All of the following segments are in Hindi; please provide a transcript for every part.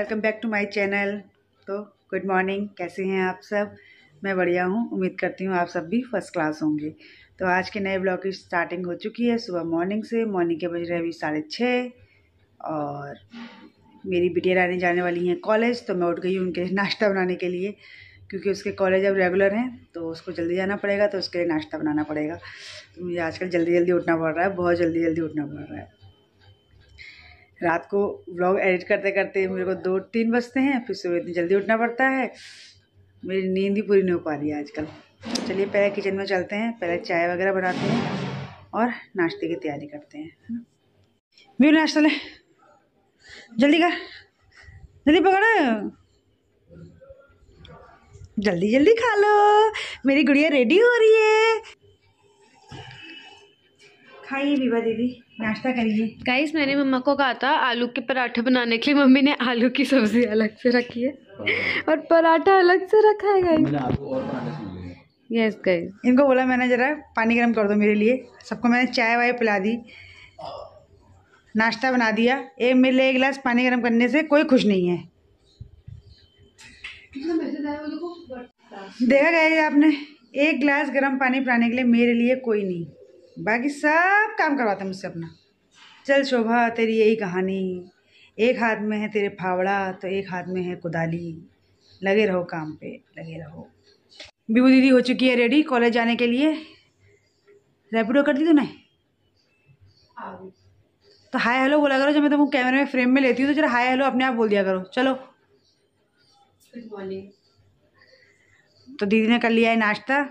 Welcome back to my channel तो गुड मॉर्निंग कैसे हैं आप सब? मैं बढ़िया हूँ. उम्मीद करती हूँ आप सब भी फ़र्स्ट क्लास होंगे. तो आज के नए ब्लॉग की स्टार्टिंग हो चुकी है सुबह मॉर्निंग से. मॉर्निंग के बज रहे अभी साढ़े छः और मेरी बिटिया रानी जाने वाली हैं कॉलेज तो मैं उठ गई हूँ उनके नाश्ता बनाने के लिए, क्योंकि उसके कॉलेज अब रेगुलर हैं तो उसको जल्दी जाना पड़ेगा तो उसके लिए नाश्ता बनाना पड़ेगा. तो मुझे आजकल जल्दी जल्दी उठना पड़ रहा है. बहुत जल्दी जल्दी उठना पड़ रहा है. रात को ब्लॉग एडिट करते करते मेरे को दो, तीन बजते हैं, फिर सुबह इतनी जल्दी उठना पड़ता है। मेरी नींद ही पूरी नहीं हो पा रही है आजकल। चलिए, पहले किचन में चलते हैं, पहले चाय वगैरह बनाते हैं और नाश्ते की तैयारी करते हैं भी नाश्ता ले। जल्दी कर। जल्दी पकड़। जल्दी जल्दी खा लो। मेरी गुड़िया रेडी हो रही है। खाइए विवा दीदी नाश्ता करिए। गाइस मैंने मम्मा को कहा था आलू के पराठे बनाने के लिए मम्मी ने आलू की सब्ज़ी अलग से रखी है। और पराठा अलग से रखा है गाइस मैंने आपको और पराठे सुन लिए यस गाइस इनको बोला मैंने ज़रा पानी गर्म कर दो मेरे लिए। सबको मैंने चाय वाय पिला दी। नाश्ता बना दिया। एक मेरे लिए एक गिलास पानी गर्म करने से कोई खुश नहीं है। देखा। गया आपने? एक गिलास गर्म पानी पिलाने के लिए मेरे लिए कोई नहीं। बाकी सब काम करवाता मुझसे अपना। चल शोभा तेरी यही कहानी। एक हाथ में है तेरे फावड़ा तो एक हाथ में है कुदाली। लगे रहो काम पे लगे रहो। बीबू दीदी हो चुकी है रेडी कॉलेज जाने के लिए। रैपिडो कर दी तूने? तो हाय हेलो बोला करो जब मैं तुमको कैमरे में फ्रेम में लेती हूँ तो जरा हाय हेलो अपने आप बोल दिया करो। चलो। तो दीदी ने कर लिया है नाश्ता।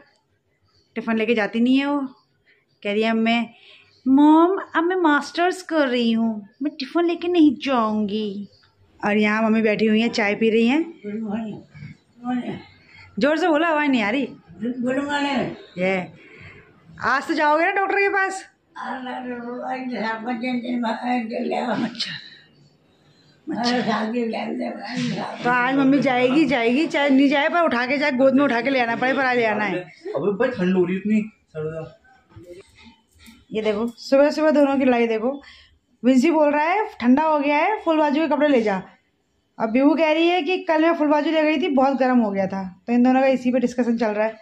टिफ़िन लेके जाती नहीं है वो। कह रही है मैं, मॉम, अब मैं मास्टर्स कर रही हूँ। मैं टिफ़िन लेके नहीं जाऊँगी। और यहाँ मम्मी बैठी हुई हैं, चाय पी रही हैं। ज़ोर से बोला, आवाज़ नहीं आ रही। ये, आज तो जाओगे ना डॉक्टर के पास? तो आज मम्मी जाएगी जाएगी, चाहे नहीं जाए, पर उठा के जाए गोद में उठा के ले आना पड़े, पर आज ले आना है। अबे भाई, ठंड हो रही इतनी। ये देखो, सुबह सुबह दोनों की लड़ाई देखो। विंसी बोल रहा है, ठंडा हो गया है, फुल बाजू के कपड़े ले जा। अब बीहू कह रही है कि कल मैं फुल बाजू ले गई थी, बहुत गर्म हो गया था। तो इन दोनों का इसी पे डिस्कशन चल रहा है।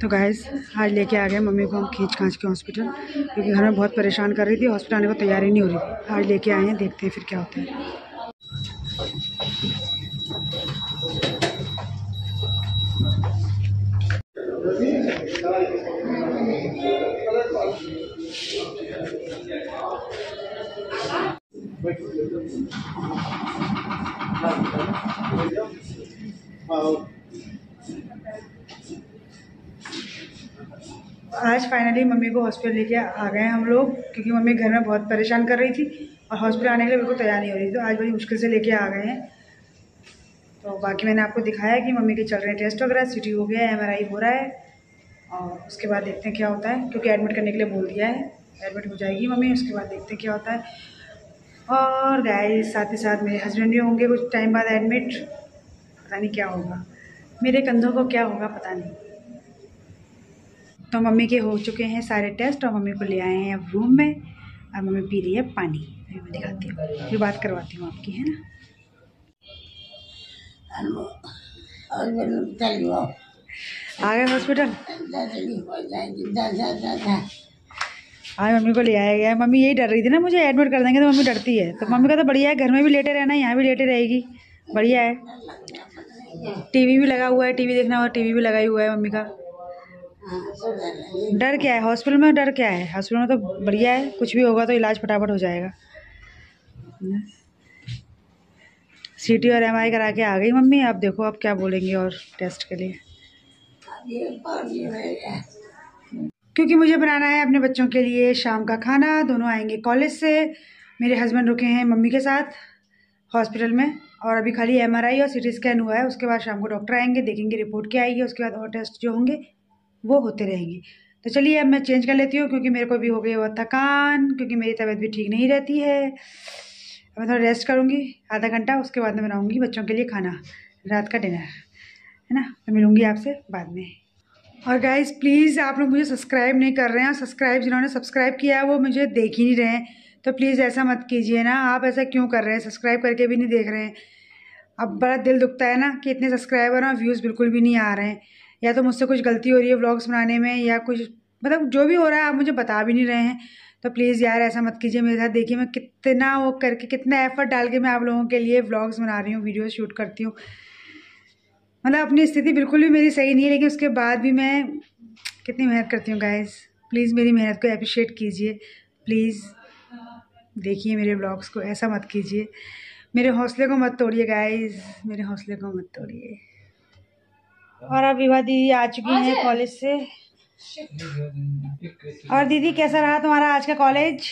तो गाइस आज लेके आ गए मम्मी को हम खींच खाँच के हॉस्पिटल क्योंकि घर में बहुत परेशान कर रही थी हॉस्पिटल आने को तैयारी नहीं हो रही थी। आज लेके आए हैं, देखते हैं फिर क्या होता है। आज फाइनली मम्मी को हॉस्पिटल लेके आ गए हम लोग, क्योंकि मम्मी घर में बहुत परेशान कर रही थी और हॉस्पिटल आने के लिए बिल्कुल तैयार नहीं हो रही थी। तो आज बड़ी मुश्किल से लेके आ गए हैं। तो बाकी मैंने आपको दिखाया कि मम्मी के चल रहे टेस्ट वगैरह सी हो गया है एम हो रहा है और उसके बाद देखते हैं क्या होता है, क्योंकि एडमिट करने के लिए बोल दिया है। एडमिट हो जाएगी मम्मी, उसके बाद देखते हैं क्या होता है। और गाय साथ ही साथ मेरे हस्बैंड भी होंगे कुछ टाइम बाद एडमिट पता नहीं क्या होगा। मेरे कंधों को क्या होगा, पता नहीं। तो मम्मी के हो चुके हैं सारे टेस्ट और मम्मी को ले आए हैं अब रूम में। और मम्मी पी रही है पानी। अभी मैं दिखाती हूँ। फिर बात करवाती हूँ आपकी है ना? आ गए हॉस्पिटल? आज मम्मी को ले आया गया मम्मी यही डर रही थी ना मुझे एडमिट कर देंगे तो मम्मी डरती है। तो मम्मी का तो बढ़िया है घर में भी लेटे रहना यहाँ भी लेटे रहेगी। बढ़िया है। टीवी भी लगा हुआ है टीवी देखना हुआ टीवी भी लगाई हुआ है मम्मी का। डर क्या है? हॉस्पिटल में डर क्या है? हॉस्पिटल में तो बढ़िया है। कुछ भी होगा तो इलाज फटाफट हो जाएगा। सीटी और एम एमआई करा के आ गई मम्मी। आप देखो आप क्या बोलेंगे और टेस्ट के लिए। क्योंकि मुझे बनाना है अपने बच्चों के लिए शाम का खाना। दोनों आएँगे कॉलेज से। मेरे हस्बैंड रुके हैं मम्मी के साथ हॉस्पिटल में। और अभी खाली एमआरआई और सीटी स्कैन हुआ है। उसके बाद शाम को डॉक्टर आएँगे, देखेंगे रिपोर्ट क्या आएगी। उसके बाद और टेस्ट जो होंगे वो होते रहेंगे। तो चलिए अब मैं चेंज कर लेती हूँ क्योंकि मेरे को भी हो गई वो थकान, क्योंकि मेरी तबीयत भी ठीक नहीं रहती है। मैं थोड़ा रेस्ट करूँगी, आधा घंटा, उसके बाद में बनाऊँगी बच्चों के लिए खाना, रात का डिनर है ना? तो मिलूँगी आपसे बाद में। और गाइज़ प्लीज़ आप लोग मुझे सब्सक्राइब नहीं कर रहे हैं। सब्सक्राइब जिन्होंने सब्सक्राइब किया है, वो मुझे देख ही नहीं रहे हैं। तो प्लीज़ ऐसा मत कीजिए ना, आप ऐसा क्यों कर रहे हैं? सब्सक्राइब करके भी नहीं देख रहे हैं। अब बड़ा दिल दुखता है ना कि इतने सब्सक्राइबर और व्यूज़ बिल्कुल भी नहीं आ रहे हैं। या तो मुझसे कुछ गलती हो रही है व्लॉग्स बनाने में या कुछ मतलब जो भी हो रहा है, आप मुझे बता भी नहीं रहे हैं। तो प्लीज़ यार, ऐसा मत कीजिए मेरे साथ। देखिए मैं कितना वो करके, कितना एफर्ट डाल के मैं आप लोगों के लिए व्लॉग्स बना रही हूँ वीडियो शूट करती हूँ। मतलब अपनी स्थिति बिल्कुल भी मेरी सही नहीं है, लेकिन उसके बाद भी मैं कितनी मेहनत करती हूँ गाइज़ प्लीज़ मेरी मेहनत को अप्रिशिएट कीजिए। प्लीज़ देखिए मेरे ब्लॉग्स को, ऐसा मत कीजिए। मेरे हौसले को मत तोड़िए गाइज़ मेरे हौसले को मत तोड़िए। और अब विवाह दीदी आ चुकी हैं कॉलेज से। और दीदी कैसा रहा तुम्हारा आज का कॉलेज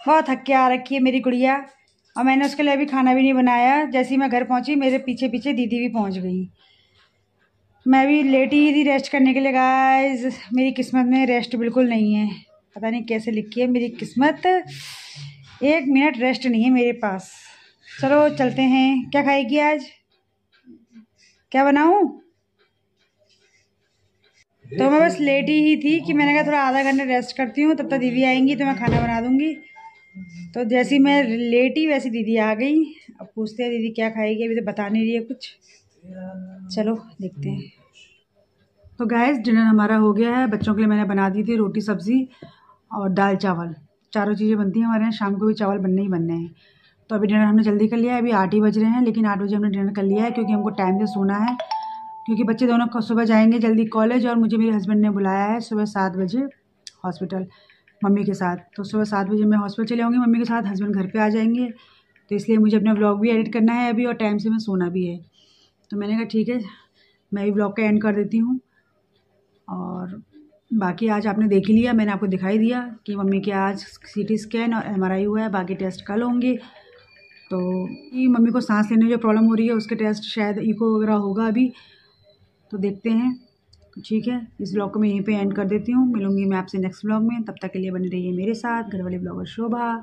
बहुत थक के आ रखी है मेरी गुड़िया। और मैंने उसके लिए अभी खाना भी नहीं बनाया। जैसे ही मैं घर पहुँची मेरे पीछे पीछे दीदी भी पहुँच गई। मैं भी लेट ही थी रेस्ट करने के लिए गाइस मेरी किस्मत में रेस्ट बिल्कुल नहीं है। पता नहीं कैसे लिखी है मेरी किस्मत। एक मिनट रेस्ट नहीं है मेरे पास। चलो चलते हैं। क्या खाएगी आज? क्या बनाऊँ? तो मैं बस लेट ही थी कि मैंने कहा थोड़ा आधा घंटा रेस्ट करती हूँ, तब तक दीदी आएँगी तो मैं खाना बना दूँगी। तो जैसी मैं लेट, वैसी दीदी आ गई। अब पूछते हैं दीदी क्या खाएगी, अभी तो बता नहीं रही है कुछ। चलो, देखते हैं। तो गैस डिनर हमारा हो गया है। बच्चों के लिए मैंने बना दी थी रोटी सब्ज़ी और दाल चावल। चारों चीज़ें बनती हैं हमारे यहाँ। शाम को भी चावल बनने ही बनने हैं। तो अभी डिनर हमने जल्दी कर लिया है, अभी आठ ही बज रहे हैं, लेकिन आठ बजे हमने डिनर कर लिया है क्योंकि हमको टाइम से सोना है। क्योंकि बच्चे दोनों सुबह जाएँगे जल्दी कॉलेज और मुझे मेरे हस्बैंड ने बुलाया है सुबह सात बजे हॉस्पिटल, मम्मी के साथ। तो सुबह सात बजे मैं हॉस्पिटल चले आऊँगी, मम्मी के साथ हस्बैंड घर पे आ जाएँगे। तो इसलिए मुझे अपना ब्लॉग भी एडिट करना है अभी और टाइम से मैं सोना भी है। तो मैंने कहा, ठीक है, मैं भी ब्लॉग का एंड कर देती हूँ। और बाकी आज आपने देख ही लिया, मैंने आपको दिखाई दिया कि मम्मी के आज सीटी स्कैन और एमआरआई हुआ है, बाकी टेस्ट कल होंगे। तो ये मम्मी को सांस लेने में जो प्रॉब्लम हो रही है, उसके टेस्ट शायद इको वगैरह होगा अभी। तो देखते हैं। ठीक है, इस ब्लॉग को मैं यहीं पे एंड कर देती हूँ। मिलूँगी मैं आपसे नेक्स्ट ब्लॉग में। तब तक के लिए बने रहिए मेरे साथ घर वाले ब्लॉगर शोभा।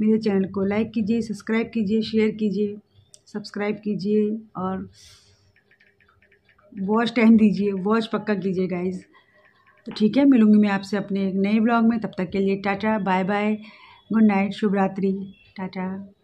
मेरे चैनल को लाइक कीजिए सब्सक्राइब कीजिए शेयर कीजिए सब्सक्राइब कीजिए और वॉच टाइम दीजिए। वॉच पक्का कीजिए गाइज़ तो ठीक है, मिलूँगी मैं आपसे अपने एक नए ब्लॉग में। तब तक के लिए tata bye bye good night शुभ रात्रि टाटा।